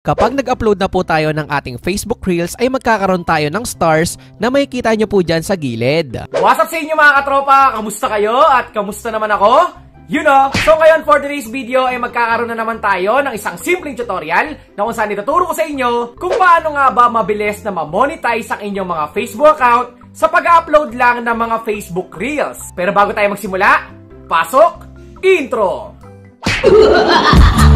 Kapag nag-upload na po tayo ng ating Facebook Reels ay magkakaroon tayo ng stars na makikita nyo po dyan sa gilid. What's up sa inyo mga katropa? Kamusta kayo? At kamusta naman ako? You know, so ngayon for today's video ay magkakaroon na naman tayo ng isang simpleng tutorial na kung saan ituturo ko sa inyo kung paano nga ba mabilis na ma-monetize ang inyong mga Facebook account sa pag-upload lang ng mga Facebook Reels. Pero bago tayo magsimula, pasok, intro!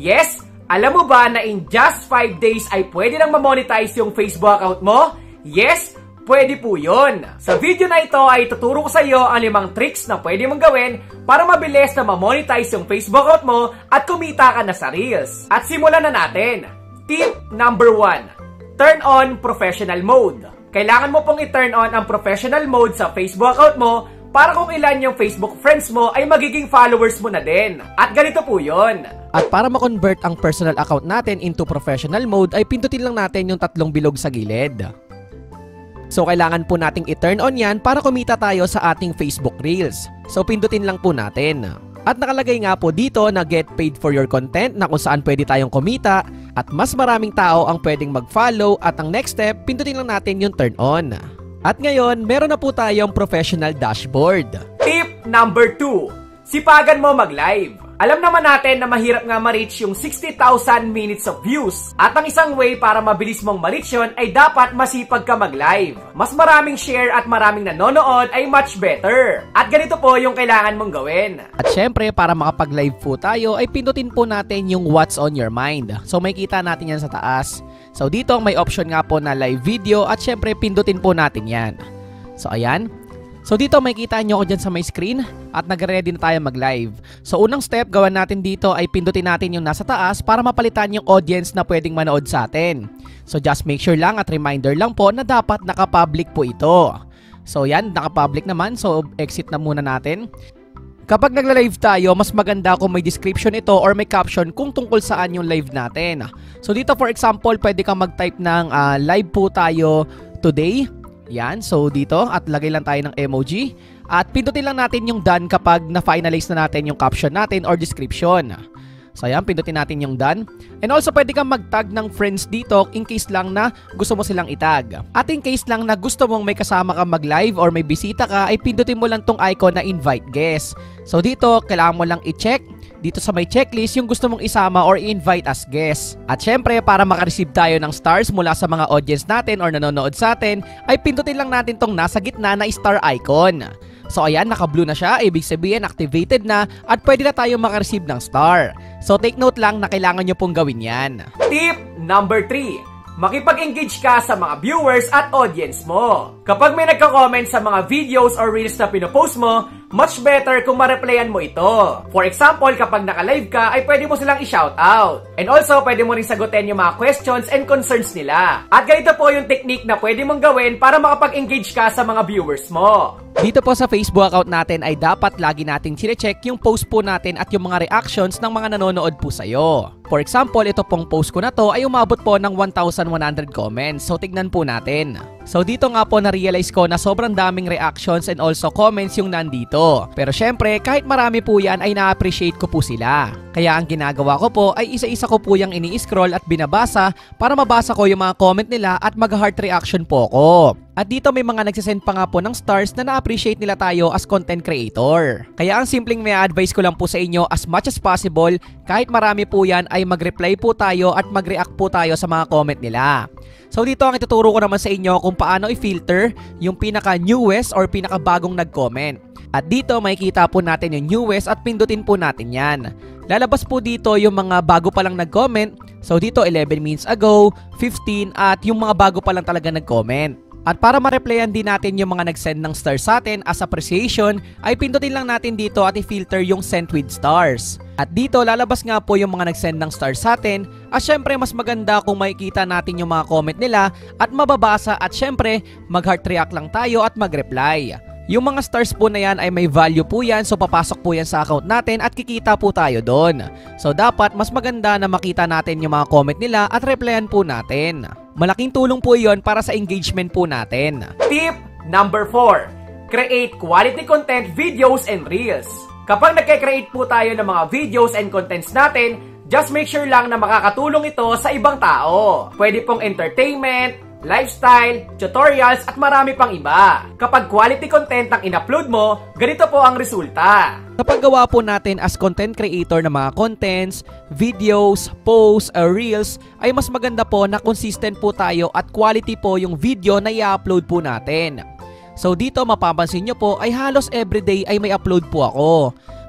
Yes, alam mo ba na in just 5 days ay pwede nang ma-monetize yung Facebook account mo? Yes, pwede po yun. Sa video na ito ay tuturo ko sa iyo ang limang tricks na pwede mong gawin para mabilis na ma-monetize yung Facebook account mo at kumita ka na sa Reels. At simulan na natin. Tip number 1. Turn on professional mode. Kailangan mo pong i-turn on ang professional mode sa Facebook account mo para kung ilan yung Facebook friends mo ay magiging followers mo na din. At ganito po yon. At para ma-convert ang personal account natin into professional mode ay pindutin lang natin yung tatlong bilog sa gilid. So kailangan po nating i-turn on yan para kumita tayo sa ating Facebook Reels. So pindutin lang po natin. At nakalagay nga po dito na get paid for your content na kung saan pwede tayong kumita at mas maraming tao ang pwedeng mag-follow at ang next step, pindutin lang natin yung turn on. At ngayon, meron na po tayong professional dashboard. Tip number 2. Sipagan mo mag-live. Alam naman natin na mahirap nga ma-reach yung 60,000 minutes of views. At ang isang way para mabilis mong ma-reach yun ay dapat masipag ka mag-live. Mas maraming share at maraming nanonood ay much better. At ganito po yung kailangan mong gawin. At syempre, para makapag-live po tayo, ay pindutin po natin yung what's on your mind. So may kita natin yan sa taas. So dito may option nga po na live video at syempre pindutin po natin yan. So ayan, So dito makikita nyo ako dyan sa my screen at nag-ready na tayo mag-live. So unang step gawin natin dito ay pindutin natin yung nasa taas para mapalitan yung audience na pwedeng manood sa atin. So just make sure lang at reminder lang po na dapat naka-public po ito. So yan, naka-public naman. So exit na muna natin. Kapag nagla-live tayo, mas maganda kung may description ito or may caption kung tungkol saan yung live natin. So dito for example, pwede kang mag-type ng uh, live po tayo today yan, so dito at lagay lang tayo ng emoji at pindutin lang natin yung done kapag na-finalize na natin yung caption natin or description. So ayan, pindutin natin yung done. And also pwede kang mag-tag ng friends dito in case lang na gusto mo silang itag. At in case lang na gusto mong may kasama ka mag-live or may bisita ka, ay pindutin mo lang tong icon na invite guest. So dito, kailangan mo lang i-check dito sa may checklist yung gusto mong isama or invite as guest. At syempre, para makareceive tayo ng stars mula sa mga audience natin or nanonood sa atin, ay pindutin lang natin tong nasa gitna na star icon. So ayan, naka-blue na siya, ibig sabihin activated na at pwede na tayo makareceive ng star. So take note lang na kailangan nyo pong gawin yan. Tip number 3 makipag-engage ka sa mga viewers at audience mo. Kapag may nagka-comment sa mga videos or reels na pinopost mo, much better kung ma-replyan mo ito. For example, kapag naka-live ka, ay pwede mo silang i-shoutout. And also, pwede mo rin sagutin yung mga questions and concerns nila. At ganito po yung technique na pwede mong gawin para makapag-engage ka sa mga viewers mo. Dito po sa Facebook account natin ay dapat lagi nating chine-check yung post po natin at yung mga reactions ng mga nanonood po sa'yo. For example, ito pong post ko na to ay umabot po ng 1,100 comments. So tignan po natin. So dito nga po na-realize ko na sobrang daming reactions and also comments yung nandito. Pero syempre, kahit marami po yan ay na-appreciate ko po sila. Kaya ang ginagawa ko po ay isa-isa ko po yung ini-scroll at binabasa para mabasa ko yung mga comment nila at mag-heart reaction po ko. At dito may mga nagsisend pa nga po ng stars na na-appreciate nila tayo as content creator. Kaya ang simpleng may advice ko lang po sa inyo as much as possible, kahit marami po yan ay mag-reply po tayo at mag-react po tayo sa mga comment nila. So dito ang ituturo ko naman sa inyo kung paano i-filter yung pinaka-newest or pinaka-bagong nag-comment. At dito makikita po natin yung newest at pindutin po natin yan. Lalabas po dito yung mga bago pa lang nag-comment. So dito 11 minutes ago, 15 at yung mga bago pa lang talaga nag-comment. At para ma-replyan din natin yung mga nag-send ng stars sa atin as appreciation, ay pindutin lang natin dito at i-filter yung sent with stars. At dito lalabas nga po yung mga nag-send ng stars sa atin at syempre mas maganda kung makikita natin yung mga comment nila at mababasa at syempre mag-heart react lang tayo at mag-reply. Yung mga stars po na yan ay may value po yan so papasok po yan sa account natin at kikita po tayo doon. So dapat mas maganda na makita natin yung mga comment nila at replyan po natin. Malaking tulong po iyon para sa engagement po natin. Tip number 4. create quality content videos and reels. Kapag nagke-create po tayo ng mga videos and contents natin, just make sure lang na makakatulong ito sa ibang tao. Pwede pong entertainment, lifestyle, tutorials at marami pang iba. Kapag quality content ang in-upload mo, ganito po ang resulta. Kapag gawa po natin as content creator ng mga contents, videos, posts, or reels, ay mas maganda po na consistent po tayo at quality po yung video na i-upload po natin. So dito mapapansin nyo po ay halos everyday ay may upload po ako.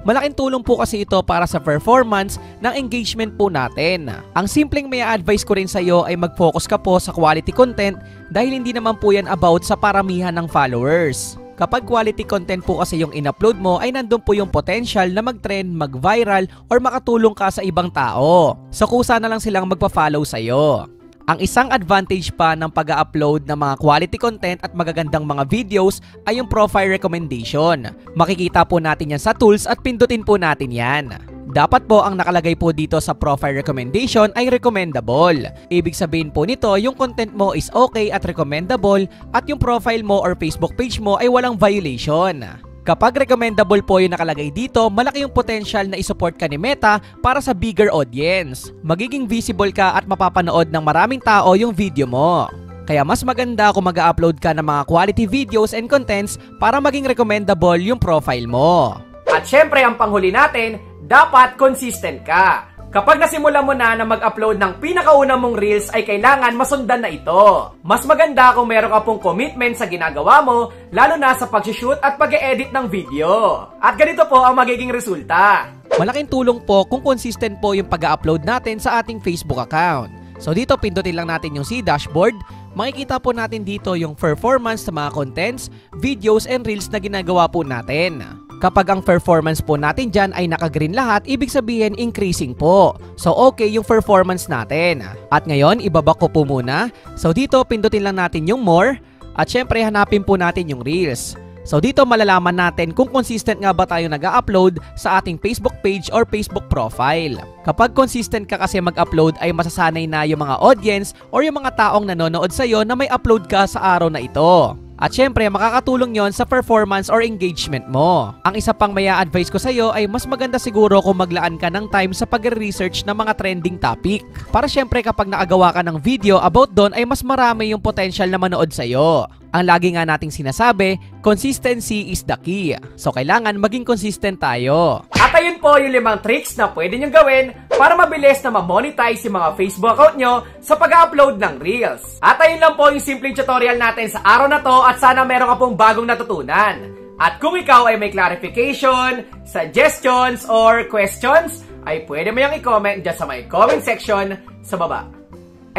Malaking tulong po kasi ito para sa performance ng engagement po natin. Ang simpleng may advice ko rin sa iyo ay mag-focus ka po sa quality content dahil hindi naman po yan about sa paramihan ng followers. Kapag quality content po kasi yung in-upload mo ay nandun po yung potential na mag-trend, mag-viral, or makatulong ka sa ibang tao. So kusa na lang silang magpa-follow sa'yo. Ang isang advantage pa ng pag-upload ng mga quality content at magagandang mga videos ay yung profile recommendation. Makikita po natin yan sa tools at pindutin po natin yan. Dapat po ang nakalagay po dito sa profile recommendation ay recommendable. Ibig sabihin po nito, yung content mo is okay at recommendable at yung profile mo or Facebook page mo ay walang violation. Kapag recommendable po yung nakalagay dito, malaki yung potential na isupport ka ni Meta para sa bigger audience. Magiging visible ka at mapapanood ng maraming tao yung video mo. Kaya mas maganda kung mag-upload ka ng mga quality videos and contents para maging recommendable yung profile mo. At syempre ang panghuli natin, dapat consistent ka. Kapag nasimula mo na na mag-upload ng pinakauna mong reels ay kailangan masundan na ito. Mas maganda kung meron ka pong commitment sa ginagawa mo, lalo na sa pag-shoot at pag-edit ng video. At ganito po ang magiging resulta. Malaking tulong po kung consistent po yung pag-upload natin sa ating Facebook account. So dito pindutin lang natin yung C dashboard. Makikita po natin dito yung performance sa mga contents, videos, and reels na ginagawa po natin. Kapag ang performance po natin dyan ay naka-green lahat, ibig sabihin increasing po. So okay yung performance natin. At ngayon, ibabak ko po muna. So dito, pindutin lang natin yung more. At syempre, hanapin po natin yung reels. So dito malalaman natin kung consistent nga ba tayo nag-upload sa ating Facebook page or Facebook profile. Kapag consistent ka kasi mag-upload ay masasanay na yung mga audience or yung mga taong nanonood sa'yo na may upload ka sa araw na ito. At syempre, makakatulong yon sa performance or engagement mo. Ang isa pang maya advice ko sa iyo ay mas maganda siguro kung maglaan ka ng time sa pag-research ng mga trending topic. Para syempre kapag nakagawa ka ng video about doon ay mas marami yung potential na manood sa iyo. Ang lagi nga nating sinasabi, consistency is the key. So kailangan maging consistent tayo. At ayun po yung limang tricks na pwede nyo gawin para mabilis na ma-monetize yung mga Facebook account nyo sa pag-upload ng Reels. At ayun lang po yung simpleng tutorial natin sa araw na to at sana meron ka pong bagong natutunan. At kung ikaw ay may clarification, suggestions, or questions, ay pwede mo yung i-comment dyan sa may comment section sa baba.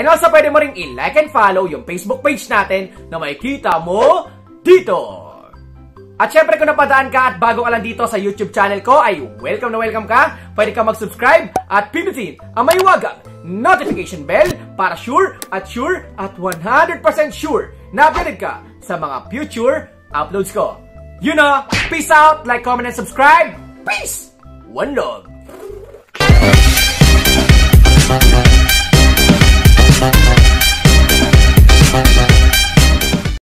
And also, pwede mo ring i-like and follow yung Facebook page natin na makikita mo dito. At syempre kung napadaan ka at bago ka lang dito sa YouTube channel ko ay welcome na welcome ka. Pwede ka mag-subscribe at pinutin ang may wagang notification bell para sure at sure at 100% sure na updated ka sa mga future uploads ko. You know, peace out, like, comment, and subscribe. Peace! One love!